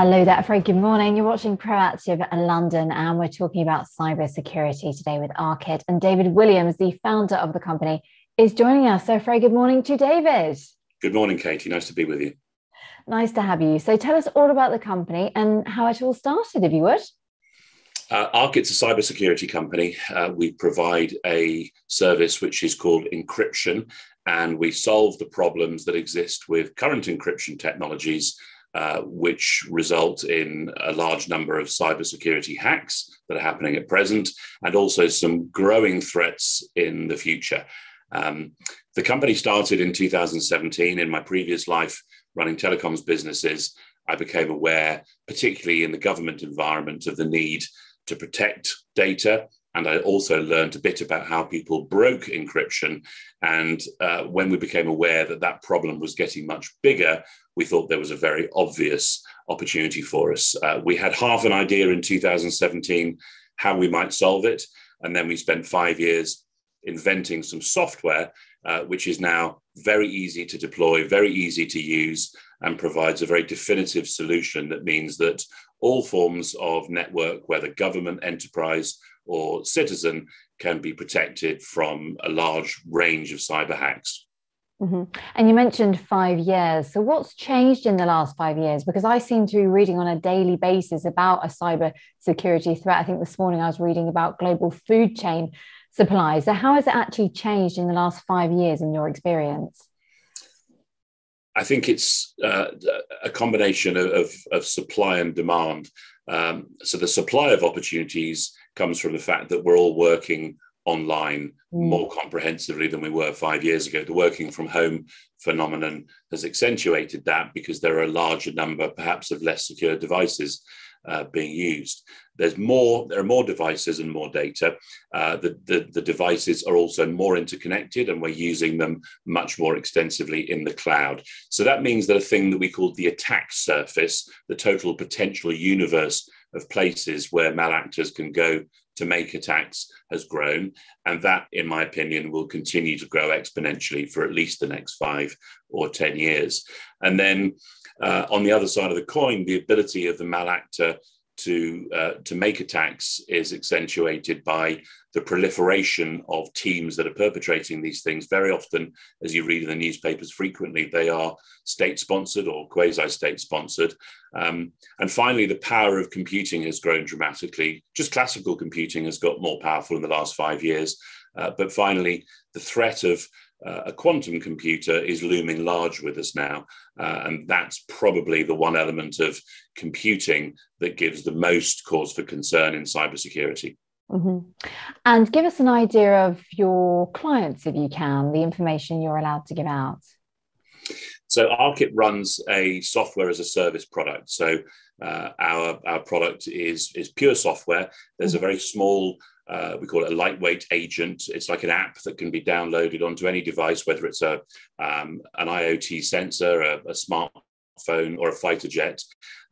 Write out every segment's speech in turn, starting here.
Hello there, very good morning. You're watching Proactive London, and we're talking about cyber security today with Arqit. And David Williams, the founder of the company, is joining us. So, very good morning to David. Good morning, Katie. Nice to be with you. Nice to have you. So, tell us all about the company and how it all started, if you would. Uh, Arqit's a cybersecurity company. Uh, we provide a service which is called encryption, and we solve the problems that exist with current encryption technologies uh, which result in a large number of cybersecurity hacks that are happening at present, and also some growing threats in the future. Um, the company started in 2017. In my previous life, running telecoms businesses, I became aware, particularly in the government environment, of the need to protect data and I also learned a bit about how people broke encryption. And uh, when we became aware that that problem was getting much bigger, we thought there was a very obvious opportunity for us. Uh, we had half an idea in 2017 how we might solve it. And then we spent five years inventing some software, uh, which is now very easy to deploy, very easy to use, and provides a very definitive solution that means that all forms of network, whether government, enterprise, or citizen can be protected from a large range of cyber hacks. Mm-hmm. And you mentioned five years. So, what's changed in the last five years? Because I seem to be reading on a daily basis about a cyber security threat. I think this morning I was reading about global food chain supplies. So, how has it actually changed in the last five years in your experience? I think it's uh, a combination of, of, of, supply and demand. Um, so, the supply of opportunities comes from the fact that we're all working online mm. more comprehensively than we were five years ago. The working from home phenomenon has accentuated that because there are a larger number, perhaps, of less secure devices uh, being used. There's more, there are more devices and more data. Uh, the, the, the, devices are also more interconnected and we're using them much more extensively in the cloud. So that means that a thing that we call the attack surface, the total potential universe of places where malactors can go to make attacks has grown. And that, in my opinion, will continue to grow exponentially for at least the next five or 10 years. And then uh, on the other side of the coin, the ability of the malactor to uh, to make attacks is accentuated by the proliferation of teams that are perpetrating these things. Very often, as you read in the newspapers frequently, they are state sponsored or quasi state sponsored. Um, and finally, the power of computing has grown dramatically. Just classical computing has got more powerful in the last five years. Uh, but finally, the threat of uh, a quantum computer is looming large with us now. Uh, and that's probably the one element of computing that gives the most cause for concern in cybersecurity. Mm-hmm. And give us an idea of your clients, if you can, the information you're allowed to give out. So Arqit runs a software as a service product. So uh, our our product is is pure software. There's a mm-hmm. very small uh, we call it a lightweight agent. It's like an app that can be downloaded onto any device, whether it's a um, an IoT sensor, a, a smartphone, or a fighter jet.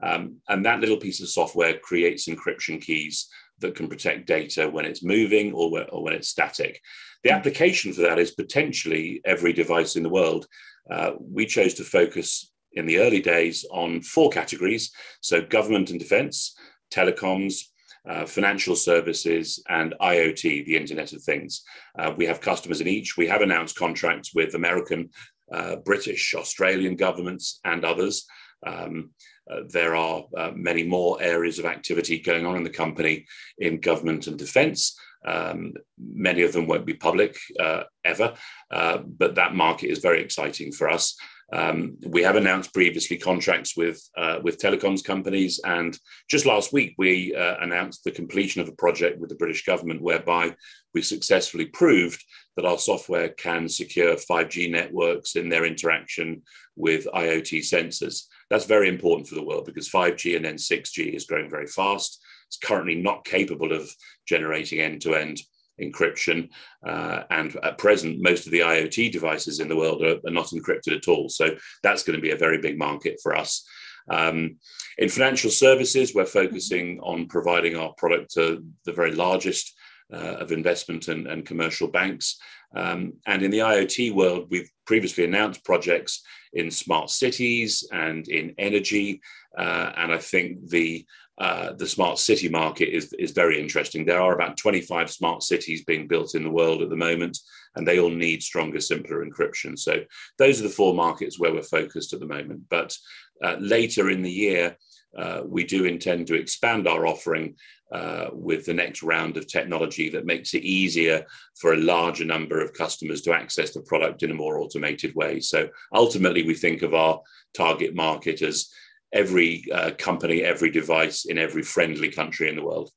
Um, and that little piece of software creates encryption keys that can protect data when it's moving or, or when it's static. The application for that is potentially every device in the world. Uh, we chose to focus in the early days on four categories so government and defense, telecoms, uh, financial services, and IoT, the Internet of Things. Uh, we have customers in each. We have announced contracts with American, uh, British, Australian governments, and others. Um, uh, there are uh, many more areas of activity going on in the company in government and defense. Um, many of them won't be public uh, ever, but that market is very exciting for us. Um, we have announced previously contracts with uh, with telecoms companies, and just last week we uh, announced the completion of a project with the British government whereby we successfully proved that our software can secure 5G networks in their interaction with IoT sensors. That's very important for the world because 5G and then 6G is growing very fast. It's currently not capable of generating end to end encryption. Uh, and at present, most of the IoT devices in the world are, are, not encrypted at all. So that's going to be a very big market for us. Um, in financial services, we're focusing on providing our product to the very largest uh, of investment and, and commercial banks. Um, and in the IoT world, we've previously announced projects in smart cities and in energy. Uh, and I think the uh, the smart city market is, is very interesting. There are about 25 smart cities being built in the world at the moment, and they all need stronger, simpler encryption. So those are the four markets where we're focused at the moment. But uh, later in the year, uh, we do intend to expand our offering uh, with the next round of technology that makes it easier for a larger number of customers to access the product in a more automated way. So ultimately, we think of our target market as every uh, company, every device in every friendly country in the world.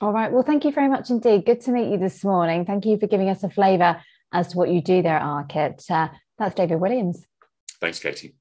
All right. Well, thank you very much indeed. Good to meet you this morning. Thank you for giving us a flavour as to what you do there at Arqit. Uh, that's David Williams. Thanks, Katie.